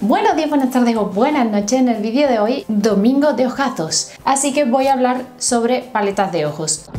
Buenos días, buenas tardes o buenas noches en el vídeo de hoy, domingo de ojazos. Así que voy a hablar sobre paletas de ojos.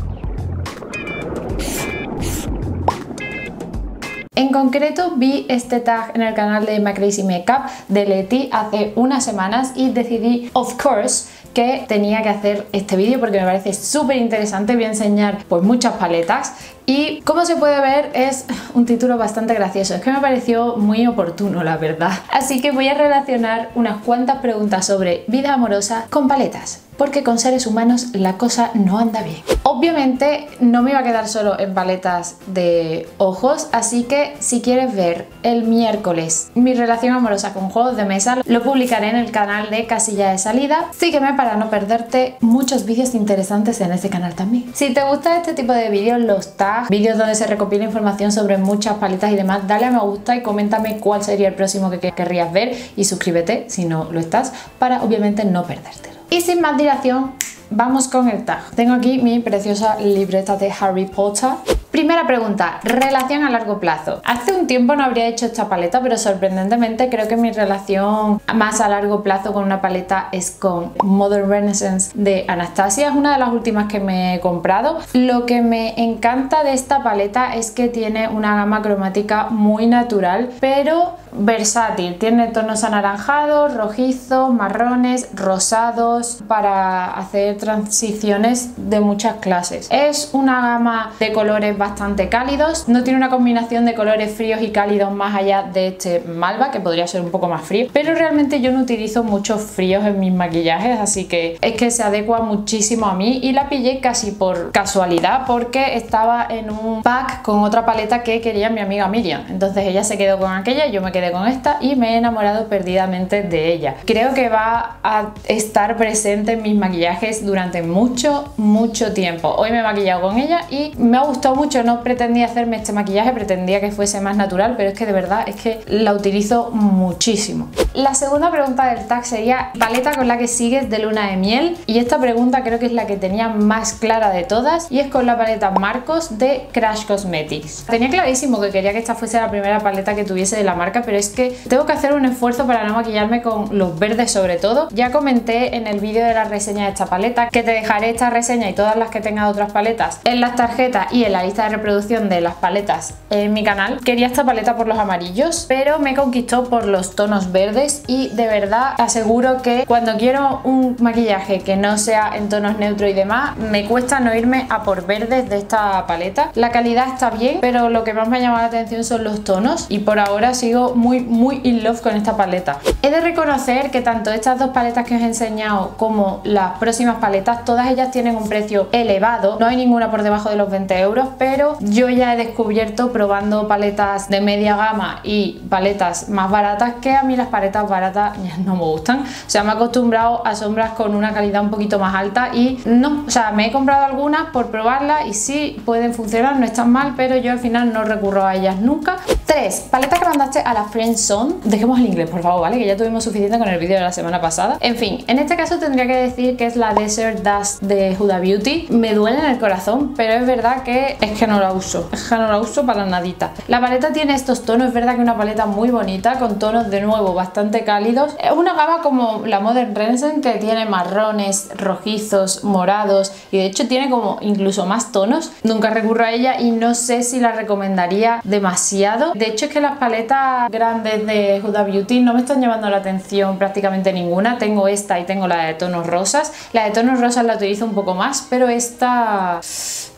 En concreto vi este tag en el canal de My Crazy Makeup de Leti hace unas semanas y decidí, of course, que tenía que hacer este vídeo porque me parece súper interesante. Voy a enseñar pues muchas paletas y como se puede ver es un título bastante gracioso, es que me pareció muy oportuno la verdad. Así que voy a relacionar unas cuantas preguntas sobre vida amorosa con paletas porque con seres humanos la cosa no anda bien. Obviamente no me iba a quedar solo en paletas de ojos, así que si quieres ver el miércoles mi relación amorosa con juegos de mesa, lo publicaré en el canal de Casilla de Salida. Sígueme para no perderte muchos vídeos interesantes en este canal también. Si te gusta este tipo de vídeos, los tags, vídeos donde se recopila información sobre muchas paletas y demás, dale a me gusta y coméntame cuál sería el próximo que querrías ver y suscríbete si no lo estás para obviamente no perdértelo. Y sin más dilación, vamos con el tag. Tengo aquí mi preciosa libreta de Harry Potter Primera pregunta, relación a largo plazo. Hace un tiempo no habría hecho esta paleta, pero sorprendentemente creo que mi relación más a largo plazo con una paleta es con Modern Renaissance de Anastasia. Es una de las últimas que me he comprado. Lo que me encanta de esta paleta es que tiene una gama cromática muy natural, pero versátil. Tiene tonos anaranjados, rojizos, marrones, rosados, para hacer transiciones de muchas clases. Es una gama de colores bastante cálidos. No tiene una combinación de colores fríos y cálidos más allá de este malva, que podría ser un poco más frío. Pero realmente yo no utilizo muchos fríos en mis maquillajes, así que es que se adecua muchísimo a mí. Y la pillé casi por casualidad, porque estaba en un pack con otra paleta que quería mi amiga Miriam. Entonces ella se quedó con aquella, yo me quedé con esta y me he enamorado perdidamente de ella. Creo que va a estar presente en mis maquillajes durante mucho, mucho tiempo. Hoy me he maquillado con ella y me ha gustado mucho no pretendía hacerme este maquillaje, pretendía que fuese más natural, pero es que de verdad es que la utilizo muchísimo. La segunda pregunta del tag sería paleta con la que sigues de luna de miel y esta pregunta creo que es la que tenía más clara de todas y es con la paleta Marcos de Crash Cosmetics. Tenía clarísimo que quería que esta fuese la primera paleta que tuviese de la marca, pero es que tengo que hacer un esfuerzo para no maquillarme con los verdes sobre todo. Ya comenté en el vídeo de la reseña de esta paleta que te dejaré esta reseña y todas las que tenga otras paletas en las tarjetas y en la lista de reproducción de las paletas en mi canal. Quería esta paleta por los amarillos, pero me conquistó por los tonos verdes y de verdad aseguro que cuando quiero un maquillaje que no sea en tonos neutros y demás, me cuesta no irme a por verdes de esta paleta. La calidad está bien, pero lo que más me ha llamado la atención son los tonos y por ahora sigo muy muy in love con esta paleta. He de reconocer que tanto estas dos paletas que os he enseñado como las próximas paletas, todas ellas tienen un precio elevado, no hay ninguna por debajo de los 20 euros, pero yo ya he descubierto probando paletas de media gama y paletas más baratas que a mí las paletas baratas no me gustan. O sea, me he acostumbrado a sombras con una calidad un poquito más alta y no, o sea, me he comprado algunas por probarlas y sí pueden funcionar, no están mal, pero yo al final no recurro a ellas nunca. 3. Paleta que mandaste a la Friend Zone. Dejemos el inglés, por favor, ¿vale? Que ya tuvimos suficiente con el vídeo de la semana pasada. En fin, en este caso tendría que decir que es la Desert Dust de Huda Beauty. Me duele en el corazón, pero es verdad que es que no la uso, es que no la uso para nadita. La paleta tiene estos tonos, es verdad que es una paleta muy bonita, con tonos de nuevo bastante cálidos. Es una gama como la Modern Renaissance que tiene marrones, rojizos, morados y de hecho tiene como incluso más tonos. Nunca recurro a ella y no sé si la recomendaría demasiado. De hecho es que las paletas grandes de Huda Beauty no me están llamando la atención prácticamente ninguna. Tengo esta y tengo la de tonos rosas. La de tonos rosas la utilizo un poco más, pero esta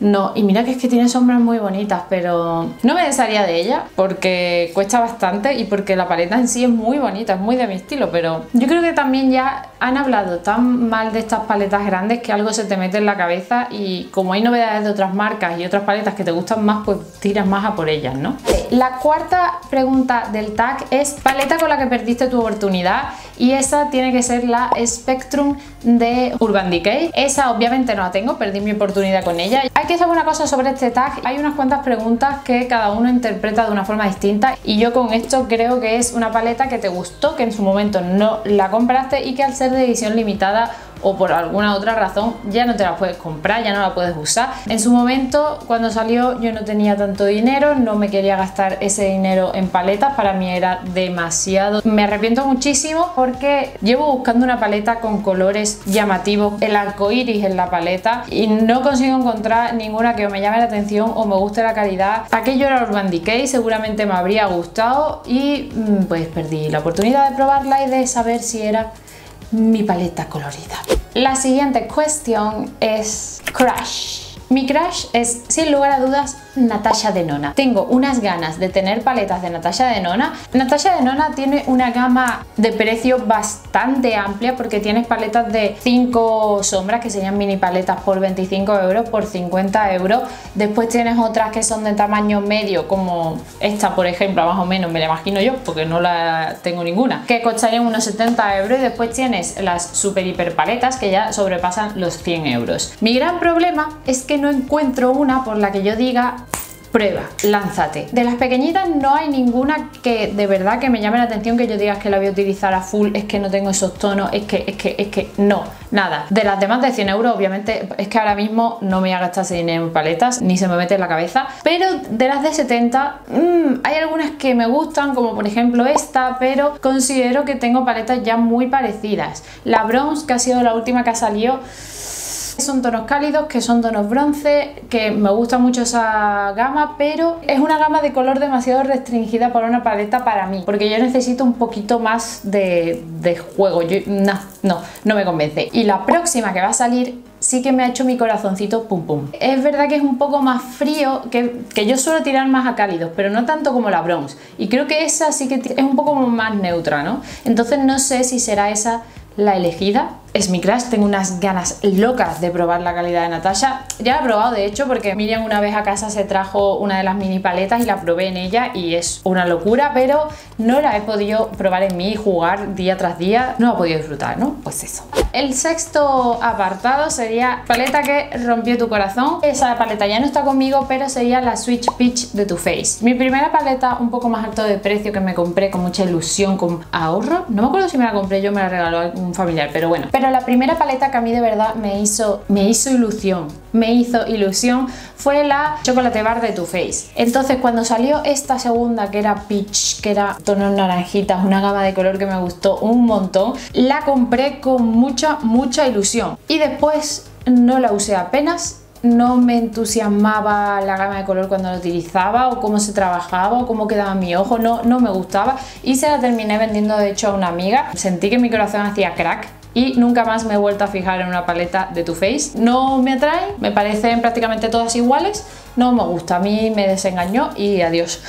no. Y mira que es que tiene sombras muy bonitas, pero no me desharía de ella porque cuesta bastante y porque la paleta en sí es muy bonita, es muy de mi estilo, pero yo creo que también ya han hablado tan mal de estas paletas grandes que algo se te mete en la cabeza y como hay novedades de otras marcas y otras paletas que te gustan más, pues tiras más a por ellas, ¿no? La cuarta pregunta del tag es paleta con la que perdiste tu oportunidad y esa tiene que ser la Spectrum de Urban Decay. Esa obviamente no la tengo, perdí mi oportunidad con ella. Hay que saber una cosa sobre este tag, hay unas cuantas preguntas que cada uno interpreta de una forma distinta y yo con esto creo que es una paleta que te gustó, que en su momento no la compraste y que al ser de edición limitada o por alguna otra razón ya no te la puedes comprar, ya no la puedes usar. En su momento, cuando salió, yo no tenía tanto dinero, no me quería gastar ese dinero en paletas, para mí era demasiado. Me arrepiento muchísimo porque llevo buscando una paleta con colores llamativos, el arco iris en la paleta y no consigo encontrar ninguna que me llame la atención o me guste la calidad. Aquello era Urban Decay, seguramente me habría gustado y mm, pues perdí la oportunidad de probarla y de saber si era mi paleta colorida. La siguiente cuestión es Crush. Mi crush es, sin lugar a dudas, Natasha Denona. Tengo unas ganas de tener paletas de Natasha Denona. Natasha Denona tiene una gama de precio bastante amplia porque tienes paletas de 5 sombras que serían mini paletas por 25 euros, por 50 euros. Después tienes otras que son de tamaño medio como esta por ejemplo, más o menos me la imagino yo porque no la tengo ninguna, que costarían unos 70 euros y después tienes las super hiper paletas que ya sobrepasan los 100 euros. Mi gran problema es que no encuentro una por la que yo diga prueba, lánzate. De las pequeñitas no hay ninguna que de verdad que me llame la atención que yo diga que la voy a utilizar a full, es que no tengo esos tonos, es que, es que, es que no, nada. De las demás de 100 euros, obviamente, es que ahora mismo no me voy a gastar ese dinero en paletas, ni se me mete en la cabeza, pero de las de 70, mmm, hay algunas que me gustan, como por ejemplo esta, pero considero que tengo paletas ya muy parecidas. La Bronze, que ha sido la última que ha salido, son tonos cálidos, que son tonos bronce, que me gusta mucho esa gama, pero es una gama de color demasiado restringida para una paleta para mí, porque yo necesito un poquito más de, juego. No, no me convence. Y la próxima que va a salir sí que me ha hecho mi corazoncito pum pum. Es verdad que es un poco más frío, que, que, yo suelo tirar más a cálidos, pero no tanto como la bronze. Y creo que esa sí que es un poco más neutra, ¿no? Entonces no sé si será esa la elegida es mi crush, tengo unas ganas locas de probar la calidad de Natasha. Ya la he probado de hecho porque Miriam una vez a casa se trajo una de las mini paletas y la probé en ella y es una locura, pero no la he podido probar en mí y jugar día tras día, no la he podido disfrutar, ¿no? Pues eso. El sexto apartado sería paleta que rompió tu corazón. Esa paleta ya no está conmigo, pero sería la Switch Peach de Too Faced. Mi primera paleta un poco más alto de precio que me compré con mucha ilusión, con ahorro. No me acuerdo si me la compré yo me la regaló un familiar, pero bueno. La primera paleta que a mí de verdad me hizo, me hizo ilusión, me hizo ilusión fue la Chocolate Bar de Too Faced. Entonces cuando salió esta segunda que era Peach, que era tonos naranjitas, una gama de color que me gustó un montón, la compré con mucha, mucha ilusión. Y después no la usé apenas no me entusiasmaba la gama de color cuando la utilizaba o cómo se trabajaba o cómo quedaba mi ojo, no, no me gustaba y se la terminé vendiendo de hecho a una amiga. Sentí que mi corazón hacía crack y nunca más me he vuelto a fijar en una paleta de Too Faced. No me atrae, me parecen prácticamente todas iguales, no me gusta, a mí me desengañó y adiós.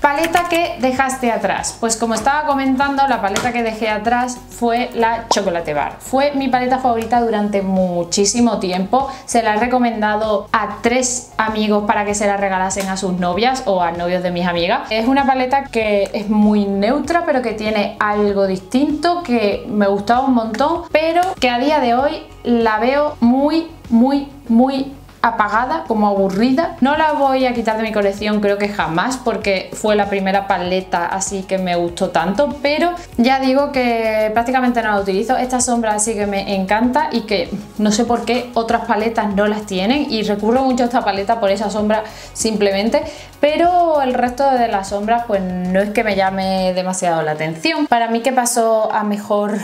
Paleta que dejaste atrás. Pues como estaba comentando, la paleta que dejé atrás fue la Chocolate Bar. Fue mi paleta favorita durante muchísimo tiempo. Se la he recomendado a tres amigos para que se la regalasen a sus novias o a novios de mis amigas. Es una paleta que es muy neutra, pero que tiene algo distinto, que me gustaba un montón, pero que a día de hoy la veo muy, muy, muy apagada, como aburrida. No la voy a quitar de mi colección creo que jamás porque fue la primera paleta así que me gustó tanto, pero ya digo que prácticamente no la utilizo. Esta sombra sí que me encanta y que no sé por qué otras paletas no las tienen y recurro mucho a esta paleta por esa sombra simplemente, pero el resto de las sombras pues no es que me llame demasiado la atención. Para mí que pasó a mejor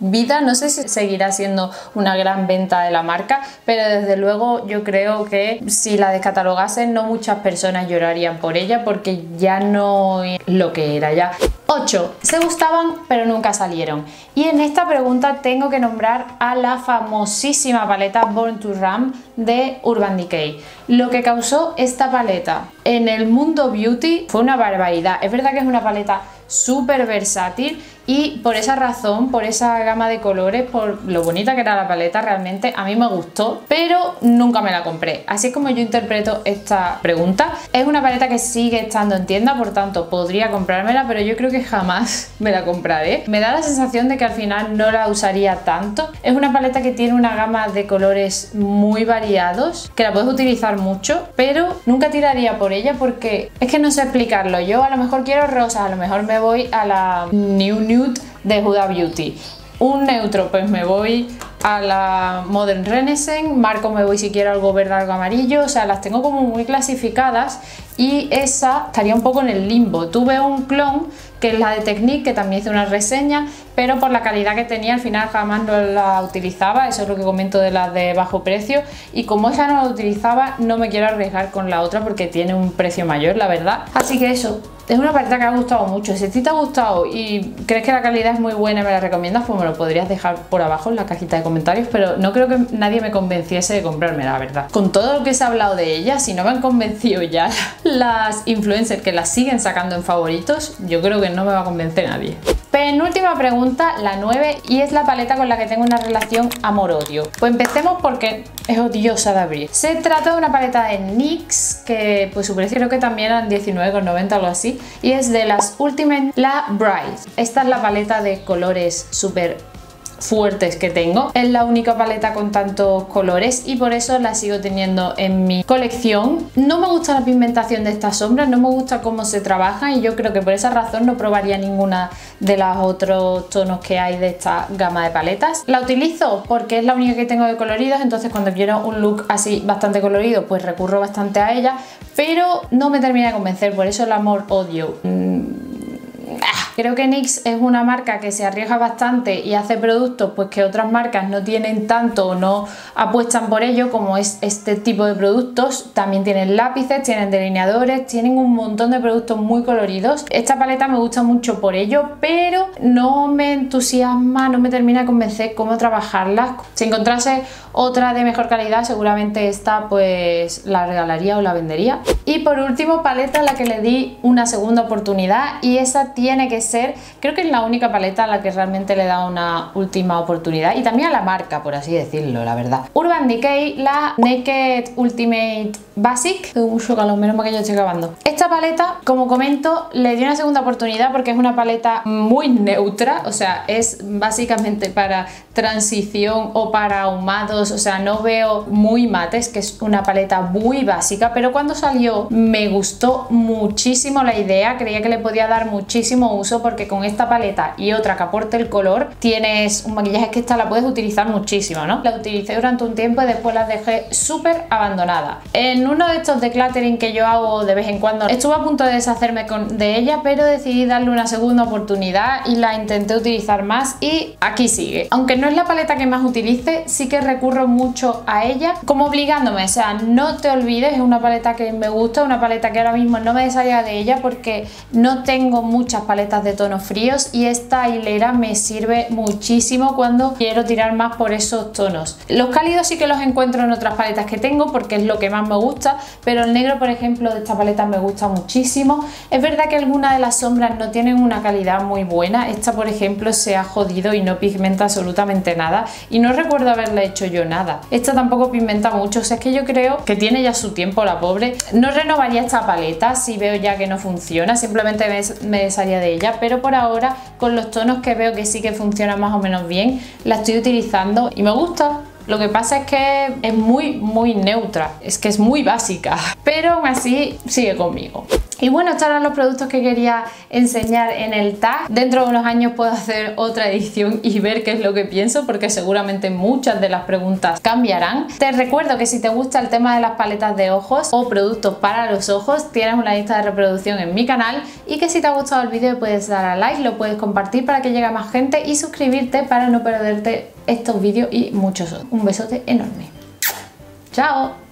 vida. No sé si seguirá siendo una gran venta de la marca, pero desde luego yo creo que si la descatalogasen no muchas personas llorarían por ella porque ya no es lo que era ya. 8. Se gustaban pero nunca salieron. Y en esta pregunta tengo que nombrar a la famosísima paleta Born to Ram de Urban Decay. Lo que causó esta paleta en el mundo beauty fue una barbaridad. Es verdad que es una paleta súper versátil y por esa razón, por esa gama de colores, por lo bonita que era la paleta, realmente a mí me gustó, pero nunca me la compré. Así es como yo interpreto esta pregunta. Es una paleta que sigue estando en tienda, por tanto podría comprármela, pero yo creo que jamás me la compraré. Me da la sensación de que al final no la usaría tanto. Es una paleta que tiene una gama de colores muy variados, que la puedes utilizar mucho, pero nunca tiraría por ella porque es que no sé explicarlo. Yo a lo mejor quiero rosas, a lo mejor me voy a la New De Huda Beauty. un neutro, pues me voy a la Modern Renaissance, marco me voy si quiero algo verde, algo amarillo, o sea, las tengo como muy clasificadas y esa estaría un poco en el limbo. Tuve un clon que es la de Technique, que también hice una reseña, pero por la calidad que tenía al final jamás no la utilizaba, eso es lo que comento de las de bajo precio, y como esa no la utilizaba, no me quiero arriesgar con la otra porque tiene un precio mayor, la verdad. Así que eso, es una paleta que me ha gustado mucho. Si a ti te ha gustado y crees que la calidad es muy buena y me la recomiendas, pues me lo podrías dejar por abajo en la cajita de comentarios, pero no creo que nadie me convenciese de comprarme, la verdad. Con todo lo que se ha hablado de ella, si no me han convencido ya las influencers que la siguen sacando en favoritos, yo creo que no me va a convencer nadie. Penúltima pregunta, la 9, y es la paleta con la que tengo una relación amor-odio. Pues empecemos porque es odiosa de abrir. Se trata de una paleta de NYX, que pues su precio creo que también eran 19,90 o algo así, y es de las Ultimate La Bright. Esta es la paleta de colores súper fuertes que tengo. Es la única paleta con tantos colores y por eso la sigo teniendo en mi colección. No me gusta la pigmentación de estas sombras, no me gusta cómo se trabaja y yo creo que por esa razón no probaría ninguna de los otros tonos que hay de esta gama de paletas. La utilizo porque es la única que tengo de coloridos, entonces cuando quiero un look así bastante colorido pues recurro bastante a ella, pero no me termina de convencer, por eso el amor-odio. Mm, Creo que NYX es una marca que se arriesga bastante y hace productos pues que otras marcas no tienen tanto o no apuestan por ello como es este tipo de productos. También tienen lápices, tienen delineadores, tienen un montón de productos muy coloridos. Esta paleta me gusta mucho por ello, pero no me entusiasma, no me termina de convencer cómo trabajarla. Si encontrase otra de mejor calidad, seguramente esta pues la regalaría o la vendería. Y por último, paleta a la que le di una segunda oportunidad y esa tiene que creo que es la única paleta a la que realmente le da una última oportunidad y también a la marca, por así decirlo, la verdad. Urban Decay, la Naked Ultimate Basic. Tengo mucho calor, menos mal que yo estoy grabando. Esta paleta, como comento, le di una segunda oportunidad porque es una paleta muy neutra, o sea, es básicamente para transición o para ahumados, o sea, no veo muy mates, que es una paleta muy básica, pero cuando salió me gustó muchísimo la idea, creía que le podía dar muchísimo uso porque con esta paleta y otra que aporte el color, tienes un maquillaje que esta la puedes utilizar muchísimo, ¿no? La utilicé durante un tiempo y después la dejé súper abandonada. En uno de estos decluttering que yo hago de vez en cuando, estuve a punto de deshacerme de ella, pero decidí darle una segunda oportunidad y la intenté utilizar más y aquí sigue. Aunque no es la paleta que más utilice, sí que recurro mucho a ella como obligándome, o sea, no te olvides, es una paleta que me gusta, una paleta que ahora mismo no me desharía de ella porque no tengo muchas paletas de tonos fríos y esta hilera me sirve muchísimo cuando quiero tirar más por esos tonos. Los cálidos sí que los encuentro en otras paletas que tengo porque es lo que más me gusta, pero el negro, por ejemplo, de esta paleta me gusta muchísimo. Es verdad que algunas de las sombras no tienen una calidad muy buena, esta, por ejemplo, se ha jodido y no pigmenta nada y no recuerdo haberle hecho yo nada. Esta tampoco pigmenta mucho, o sea, es que yo creo que tiene ya su tiempo la pobre. No renovaría esta paleta si veo ya que no funciona, simplemente me, me desharía de ella, pero por ahora con los tonos que veo que sí que funciona más o menos bien, la estoy utilizando y me gusta. Lo que pasa es que es muy, muy neutra, es que es muy básica, pero aún así sigue conmigo. Y bueno, estos eran los productos que quería enseñar en el tag. Dentro de unos años puedo hacer otra edición y ver qué es lo que pienso porque seguramente muchas de las preguntas cambiarán. Te recuerdo que si te gusta el tema de las paletas de ojos o productos para los ojos, tienes una lista de reproducción en mi canal y que si te ha gustado el vídeo puedes dar a like, lo puedes compartir para que llegue a más gente y suscribirte para no perderte estos vídeos y muchos otros. Un besote enorme. ¡Chao!